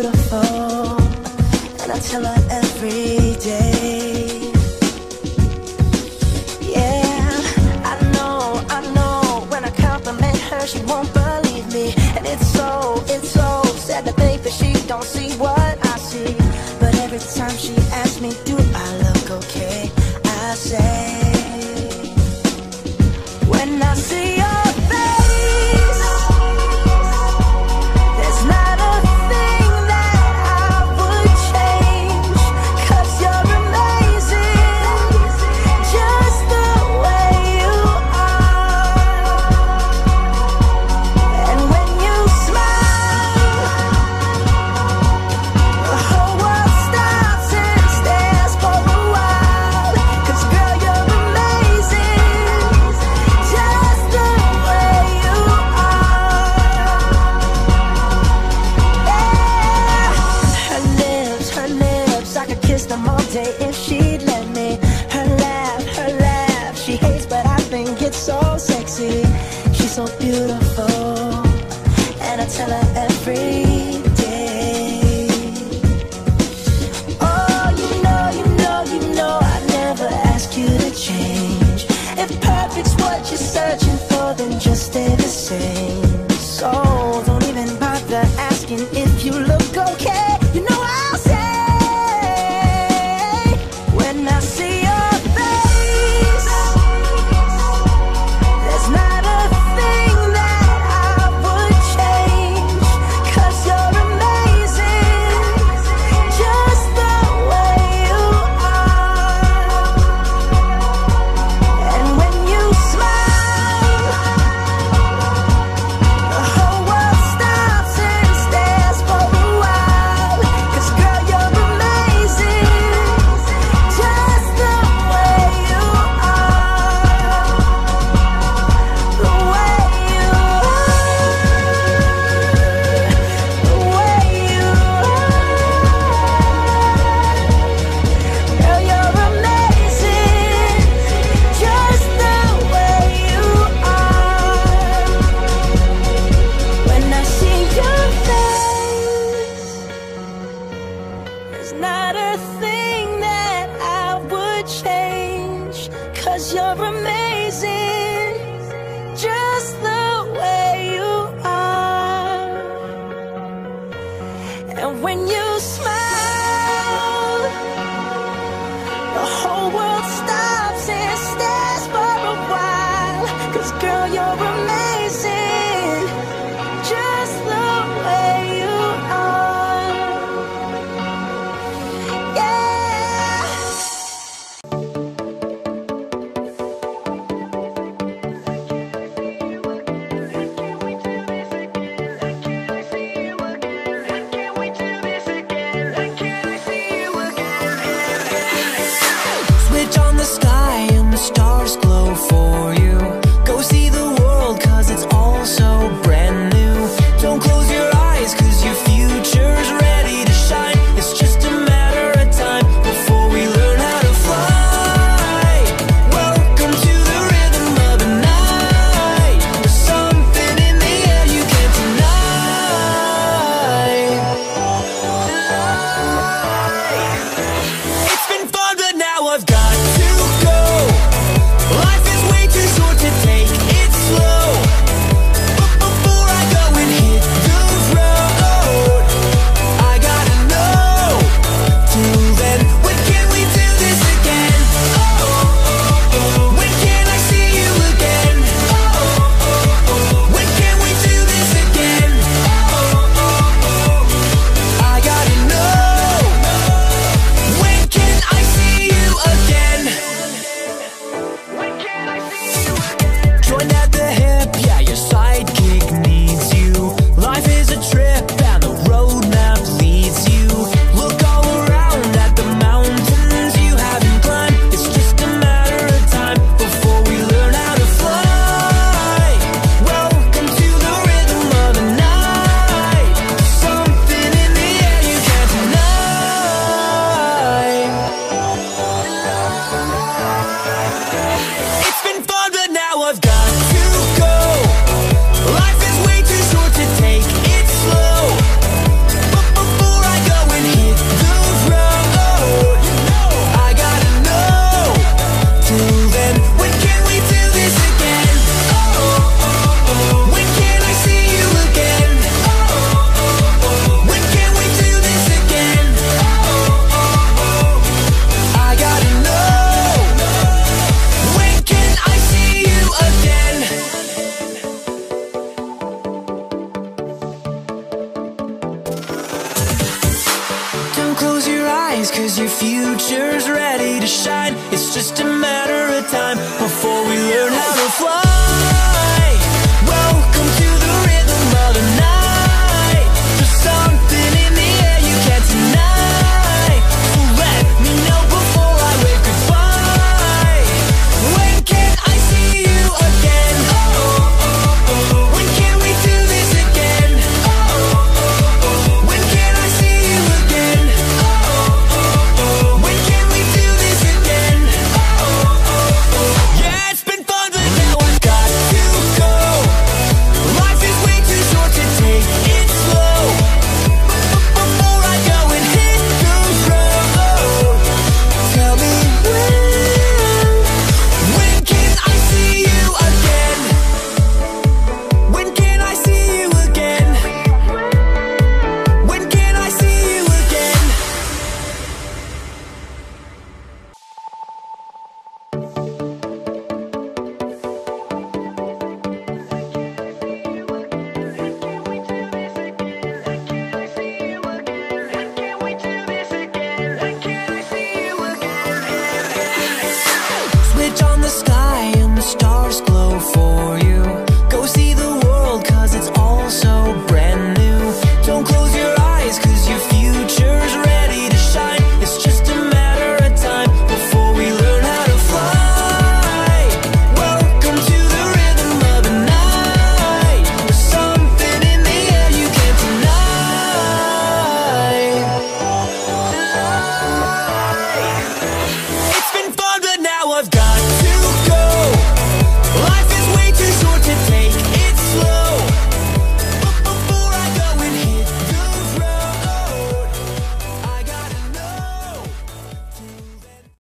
beautiful, and I tell her every day. Yeah, I know, I know. When I compliment her, she won't. It's not a thing that I would change, cause you're amazing. the sky and the stars glow for you. Go see the future's ready to shine. It's just a matter of time Before we learn how to fly. the sky and the stars glow for Life